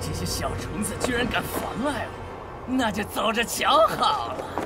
这些小虫子居然敢妨碍我那就走着瞧好了。